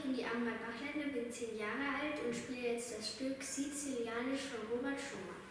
ich bin die Amber Bachländer, bin zehn Jahre alt und spiele jetzt das Stück Sizilianisch von Robert Schumann.